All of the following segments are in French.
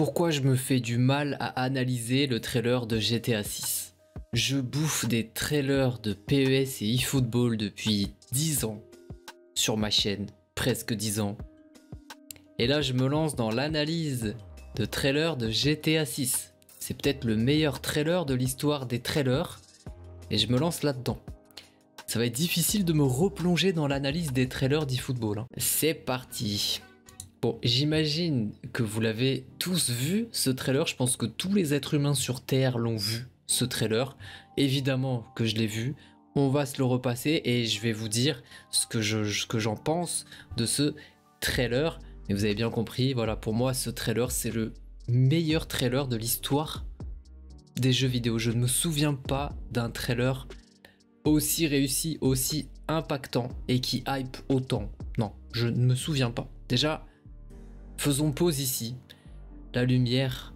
Pourquoi je me fais du mal à analyser le trailer de GTA 6 Je bouffe des trailers de PES et eFootball depuis 10 ans sur ma chaîne, presque 10 ans. Et là, je me lance dans l'analyse de trailer de GTA 6. C'est peut-être le meilleur trailer de l'histoire des trailers et je me lance là-dedans. Ça va être difficile de me replonger dans l'analyse des trailers d'eFootball. Hein. C'est parti. Bon, j'imagine que vous l'avez tous vu, ce trailer. Je pense que tous les êtres humains sur Terre l'ont vu, ce trailer. Évidemment que je l'ai vu. On va se le repasser et je vais vous dire ce que, je, que j'en pense de ce trailer. Mais vous avez bien compris, voilà, pour moi, ce trailer, c'est le meilleur trailer de l'histoire des jeux vidéo. Je ne me souviens pas d'un trailer aussi réussi, aussi impactant et qui hype autant. Non, je ne me souviens pas. Déjà, faisons pause ici. La lumière,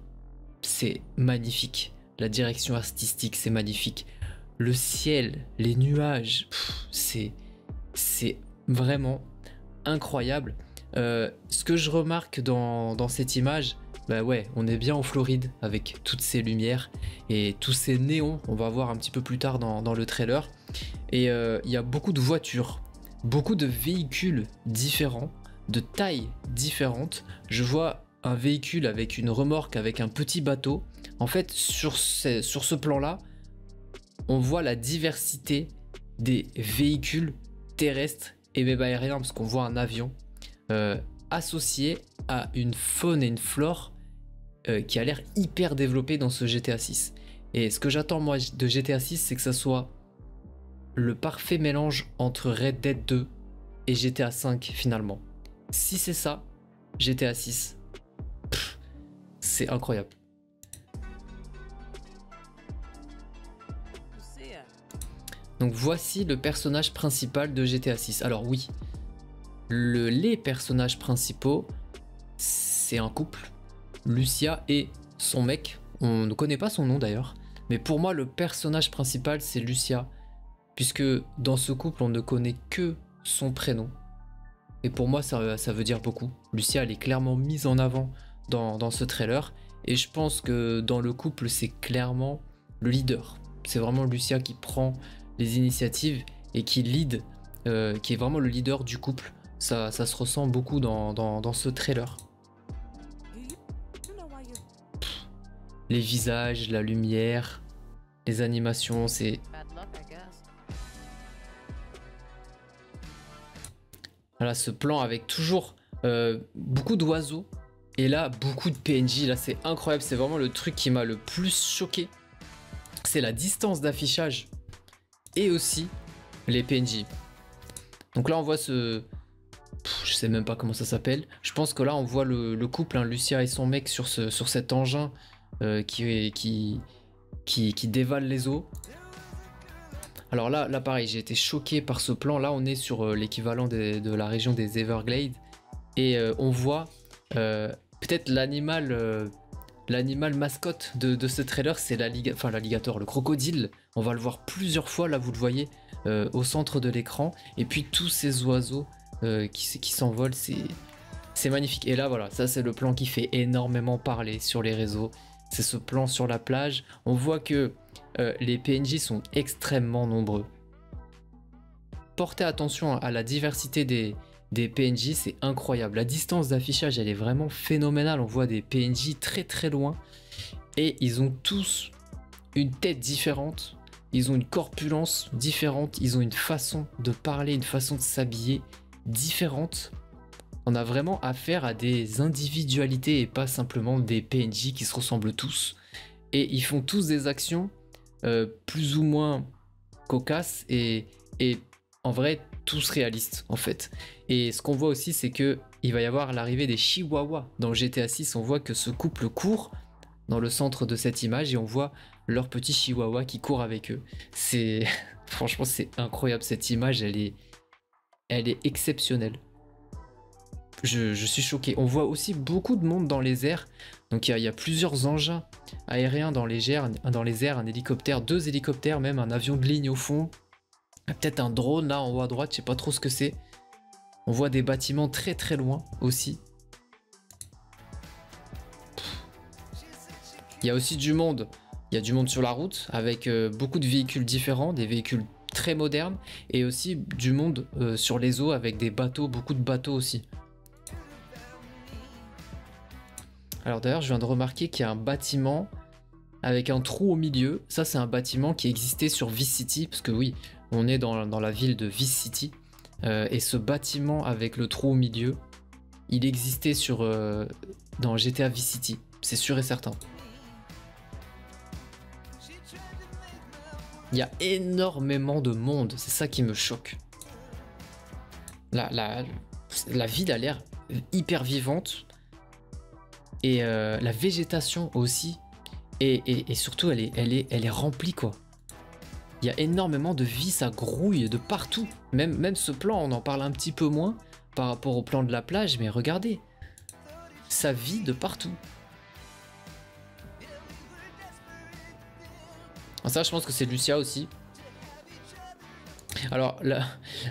c'est magnifique. La direction artistique, c'est magnifique. Le ciel, les nuages, c'est c'est vraiment incroyable. Euh, ce que je remarque dans, dans cette image, bah ouais, on est bien en Floride avec toutes ces lumières et tous ces néons, on va voir un petit peu plus tard dans, le trailer. Et euh, il y a beaucoup de voitures, beaucoup de véhicules différents, de tailles différentes. Je vois un véhicule avec une remorque, avec un petit bateau. En fait, sur ce, plan-là, on voit la diversité des véhicules terrestres et même aériens, parce qu'on voit un avion euh, associé à une faune et une flore euh, qui a l'air hyper développé dans ce GTA 6. Et ce que j'attends moi de GTA 6, c'est que ça soit le parfait mélange entre Red Dead 2 et GTA 5 finalement. Si c'est ça, GTA 6, c'est incroyable. Donc voici le personnage principal de GTA 6. Alors oui, le, les personnages principaux, c'est un couple Lucia et son mec. On ne connaît pas son nom d'ailleurs. Mais pour moi, le personnage principal, c'est Lucia. Puisque dans ce couple, on ne connaît que son prénom. Et pour moi, ça, veut dire beaucoup. Lucia, elle est clairement mise en avant dans, ce trailer. Et je pense que dans le couple, c'est clairement le leader. C'est vraiment Lucia qui prend les initiatives et qui lead, euh, qui est vraiment le leader du couple. Ça, se ressent beaucoup dans ce trailer. les visages, la lumière, les animations, c'est... Voilà, ce plan avec toujours euh, beaucoup d'oiseaux. Et là, beaucoup de PNJ. Là, c'est incroyable. C'est vraiment le truc qui m'a le plus choqué. C'est la distance d'affichage. Et aussi les PNJ. Donc là, on voit ce... je sais même pas comment ça s'appelle. Je pense que là, on voit le, couple, hein, Lucia et son mec, sur, ce, sur cet engin euh, qui, qui, qui, qui dévale les eaux. Alors là, pareil, j'ai été choqué par ce plan. Là, on est sur euh, l'équivalent de la région des Everglades. Et euh, on voit peut-être l'animal l'animal mascotte de, ce trailer, c'est l'alligator, le crocodile. On va le voir plusieurs fois, là vous le voyez, au centre de l'écran. Et puis tous ces oiseaux qui, qui s'envolent, c'est magnifique. Et là voilà, ça c'est le plan qui fait énormément parler sur les réseaux c'est ce plan sur la plage. On voit que euh, les PNJ sont extrêmement nombreux. Portez attention à la diversité des, des PNJ, c'est incroyable. La distance d'affichage, elle est vraiment phénoménale. On voit des PNJ très très loin. Et ils ont tous une tête différente. Ils ont une corpulence différente. Ils ont une façon de parler, une façon de s'habiller différente on a vraiment affaire à des individualités et pas simplement des PNJ qui se ressemblent tous. Et ils font tous des actions euh, plus ou moins cocasses et, en vrai tous réalistes en fait. Et ce qu'on voit aussi c'est que il va y avoir l'arrivée des Chihuahuas dans GTA 6. On voit que ce couple court dans le centre de cette image et on voit leur petit Chihuahua qui court avec eux. C'est franchement c'est incroyable cette image, elle est exceptionnelle je, suis choqué. On voit aussi beaucoup de monde dans les airs. Donc il y, a plusieurs engins aériens dans les, airs, un hélicoptère, deux hélicoptères même, un avion de ligne au fond. Peut-être un drone là en haut à droite, je sais pas trop ce que c'est. On voit des bâtiments très très loin aussi. Il y a aussi du monde. Il y a du monde sur la route avec euh, beaucoup de véhicules différents, des véhicules très modernes et aussi du monde euh, sur les eaux avec des bateaux, beaucoup de bateaux aussi. Alors d'ailleurs, je viens de remarquer qu'il y a un bâtiment avec un trou au milieu. Ça, c'est un bâtiment qui existait sur Vice City, parce que oui, on est dans, la ville de Vice City. Euh, et ce bâtiment avec le trou au milieu, il existait sur, euh, dans GTA Vice City. C'est sûr et certain. Il y a énormément de monde, c'est ça qui me choque. La, la, la ville a l'air hyper vivante. Et euh, la végétation aussi. Et, surtout, elle est, elle, est, elle remplie, quoi. Il y a énormément de vie, ça grouille de partout. Même, même ce plan, on en parle un petit peu moins par rapport au plan de la plage, mais regardez. Ça vit de partout. Ah, ça, je pense que c'est Lucia aussi. Alors,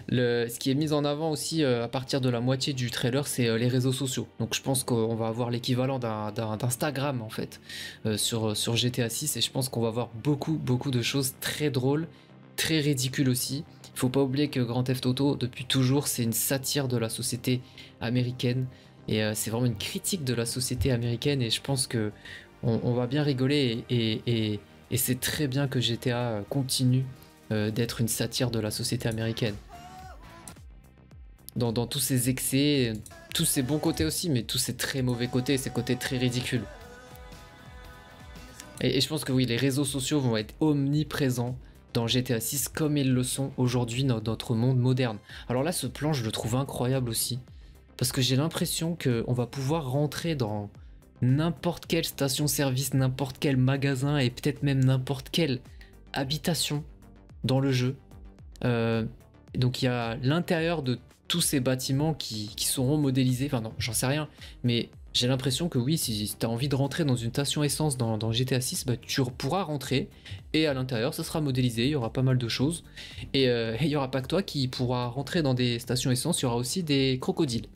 ce qui est mis en avant aussi euh, à partir de la moitié du trailer, c'est euh, les réseaux sociaux. Donc, je pense qu'on va avoir l'équivalent d'Instagram en fait euh, sur, GTA 6 et je pense qu'on va avoir beaucoup, beaucoup de choses très drôles, très ridicules aussi. Il faut pas oublier que Grand Theft Auto, depuis toujours, c'est une satire de la société américaine. Et c'est vraiment une critique de la société américaine. Et je pense que on, va bien rigoler. Et c'est très bien que GTA continue euh, d'être une satire de la société américaine. Dans, tous ses excès, tous ses bons côtés aussi, mais tous ses très mauvais côtés, ses côtés très ridicules. Et, je pense que oui, les réseaux sociaux vont être omniprésents dans GTA 6 comme ils le sont aujourd'hui dans notre monde moderne. Alors là, ce plan, je le trouve incroyable aussi. Parce que j'ai l'impression qu'on va pouvoir rentrer dans n'importe quelle station-service, n'importe quel magasin et peut-être même n'importe quelle habitation dans le jeu. Euh, donc il y a l'intérieur de tous ces bâtiments qui, seront modélisés. Enfin non, j'en sais rien. Mais j'ai l'impression que oui, si tu as envie de rentrer dans une station essence dans, GTA 6, bah, tu pourras rentrer. Et à l'intérieur, ça sera modélisé. Il y aura pas mal de choses. Et, euh, il n'y aura pas que toi qui pourra rentrer dans des stations essence. Il y aura aussi des crocodiles.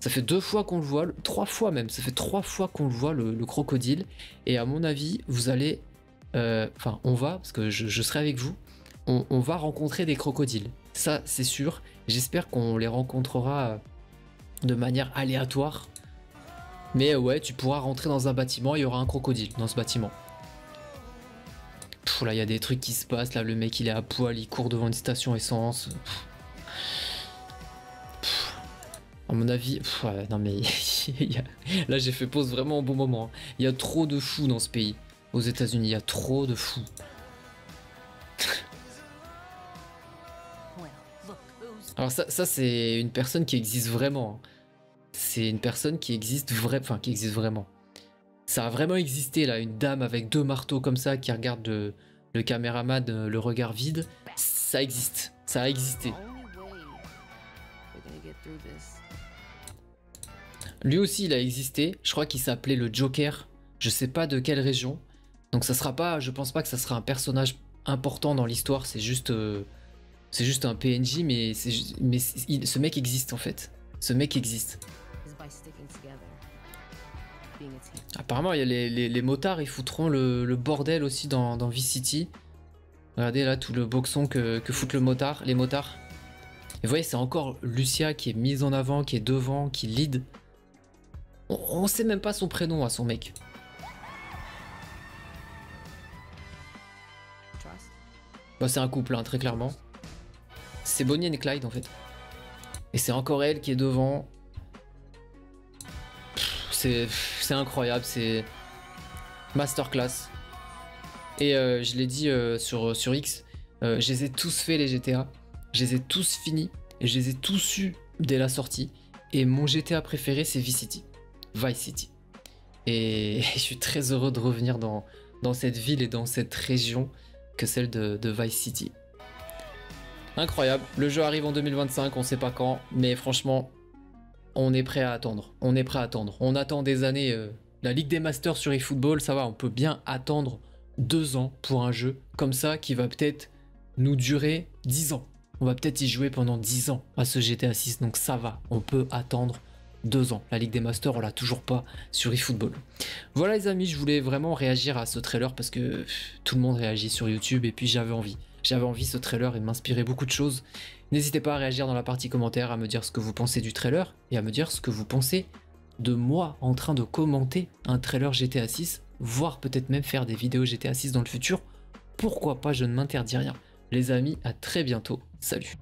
Ça fait deux fois qu'on le voit, trois fois même. Ça fait trois fois qu'on le voit, le, crocodile. Et à mon avis, vous allez... Euh, enfin, on va, parce que je serai avec vous on, va rencontrer des crocodiles. Ça, c'est sûr. J'espère qu'on les rencontrera de manière aléatoire. Mais ouais, tu pourras rentrer dans un bâtiment, il y aura un crocodile dans ce bâtiment. là, il y a des trucs qui se passent. Là, le mec, il est à poil, il court devant une station essence. À mon avis, non mais là j'ai fait pause vraiment au bon moment. Hein. Il y a trop de fous dans ce pays. Aux États-Unis, il y a trop de fous. Alors ça, c'est une personne qui existe vraiment. Hein. C'est une personne qui existe vraiment, enfin qui existe vraiment. Ça a vraiment existé là, une dame avec deux marteaux comme ça qui regarde le, le caméraman euh, le regard vide. Ça existe, ça a existé. Lui aussi il a existé, je crois qu'il s'appelait le Joker, je sais pas de quelle région. Donc ça sera pas, je pense pas que ça sera un personnage important dans l'histoire, c'est juste euh, c'est juste un PNJ, mais, mais ce mec existe en fait. Ce mec existe. Apparemment, il y a les, motards, ils foutront le, bordel aussi dans, dans V-City. Regardez là tout le boxon que, foutent le motard, les motards. Et vous voyez, c'est encore Lucia qui est mise en avant, qui est devant, qui lead. On, sait même pas son prénom à son mec. Bah, c'est un couple, hein, très clairement. C'est Bonnie et Clyde en fait. Et c'est encore elle qui est devant. C'est incroyable, c'est masterclass. Et euh, je l'ai dit euh, sur, sur X, euh, je les ai tous fait les GTA. Je les ai tous finis. Et je les ai tous eus dès la sortie. Et mon GTA préféré, c'est Vice City. Vice City. Et, je suis très heureux de revenir dans, cette ville et dans cette région que celle de Vice City. Incroyable. Le jeu arrive en 2025, on sait pas quand, mais franchement, on est prêt à attendre. On est prêt à attendre. On attend des années. Euh, la Ligue des Masters sur eFootball, ça va, on peut bien attendre deux ans pour un jeu comme ça qui va peut-être nous durer 10 ans. On va peut-être y jouer pendant 10 ans à ce GTA 6, donc ça va, on peut attendre deux ans. La Ligue des Masters, on l'a toujours pas sur eFootball. Voilà les amis, je voulais vraiment réagir à ce trailer parce que tout le monde réagit sur YouTube et puis j'avais envie. J'avais envie ce trailer et m'inspirer beaucoup de choses. N'hésitez pas à réagir dans la partie commentaire, à me dire ce que vous pensez du trailer et à me dire ce que vous pensez de moi en train de commenter un trailer GTA 6, voire peut-être même faire des vidéos GTA 6 dans le futur. Pourquoi pas, je ne m'interdis rien. Les amis, à très bientôt. Salut